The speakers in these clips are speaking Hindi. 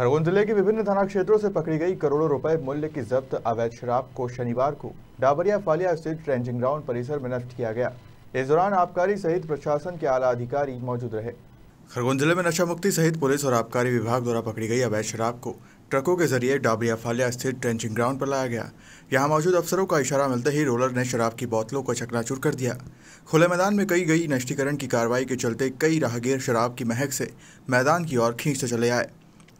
खरगोन ज़िले के विभिन्न थाना क्षेत्रों से पकड़ी गई करोड़ों रुपए मूल्य की जब्त अवैध शराब को शनिवार को डाबरिया फालिया स्थित ट्रेंचिंग ग्राउंड परिसर में नष्ट किया गया। इस दौरान आबकारी सहित प्रशासन के आला अधिकारी मौजूद रहे। खरगोन ज़िले में नशा मुक्ति सहित पुलिस और आबकारी विभाग द्वारा पकड़ी गई अवैध शराब को ट्रकों के ज़रिए डाबरिया फालिया स्थित ट्रेंचिंग ग्राउंड पर लाया गया। यहाँ मौजूद अफसरों का इशारा मिलते ही रोलर ने शराब की बोतलों को चकनाचूर कर दिया। खुले मैदान में कई गई नष्टीकरण की कार्रवाई के चलते कई राहगीर शराब की महक से मैदान की ओर खींचते चले आए।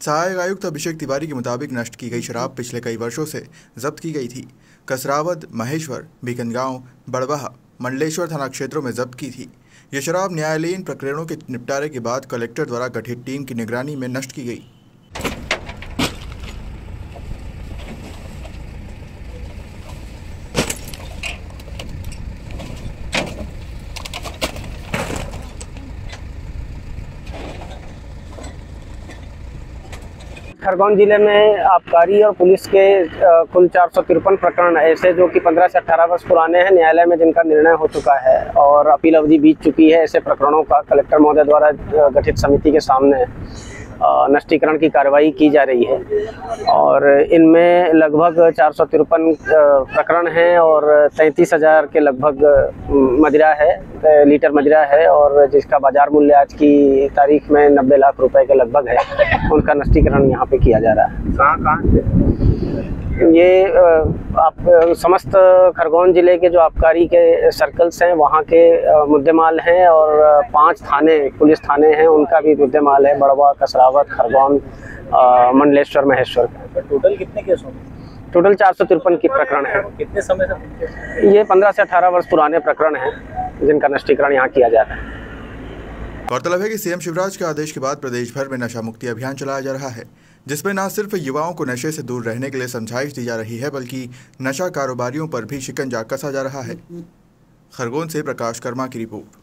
सहायक आयुक्त अभिषेक तिवारी के मुताबिक नष्ट की गई शराब पिछले कई वर्षों से जब्त की गई थी। कसरावद, महेश्वर बीकनगांव बड़वाहा, मंडलेश्वर थाना क्षेत्रों में जब्त की थी। ये शराब न्यायालयीन प्रकरणों के निपटारे के बाद कलेक्टर द्वारा गठित टीम की निगरानी में नष्ट की गई। खरगोन ज़िले में आबकारी और पुलिस के कुल चार सौ तिरपन प्रकरण ऐसे जो कि 15 से 18 वर्ष पुराने हैं, न्यायालय में जिनका निर्णय हो चुका है और अपील अवधि बीत चुकी है, ऐसे प्रकरणों का कलेक्टर महोदय द्वारा गठित समिति के सामने। नष्टीकरण की कार्रवाई की जा रही है। और इनमें लगभग चार सौ तिरपन प्रकरण हैं और तैंतीस हज़ार के लगभग मदिरा है लीटर मदिरा है और जिसका बाज़ार मूल्य आज की तारीख में नब्बे लाख रुपए के लगभग है उनका नष्टीकरण यहाँ पे किया जा रहा है। कहाँ कहाँ से? ये आप समस्त खरगोन ज़िले के जो आबकारी के सर्कल्स हैं वहाँ के मुद्देमाल हैं और पाँच थाने पुलिस थाने हैं उनका भी मुद्देमाल है बड़वा कसरावत खरगोन मंडलेश्वर महेश्वर टोटल कितने केस होंगे? टोटल चार सौ तिरपन की प्रकरण है। कितने समय से ये पंद्रह से अठारह वर्ष पुराने प्रकरण हैं जिनका नष्टीकरण यहाँ किया जा रहा है। गौरतलब है कि सीएम शिवराज के आदेश के बाद प्रदेश भर में नशा मुक्ति अभियान चलाया जा रहा है। जिसमें न सिर्फ़ युवाओं को नशे से दूर रहने के लिए समझाइश दी जा रही है, बल्कि नशा कारोबारियों पर भी शिकंजा कसा जा रहा है। खरगोन से प्रकाश कर्मा की रिपोर्ट।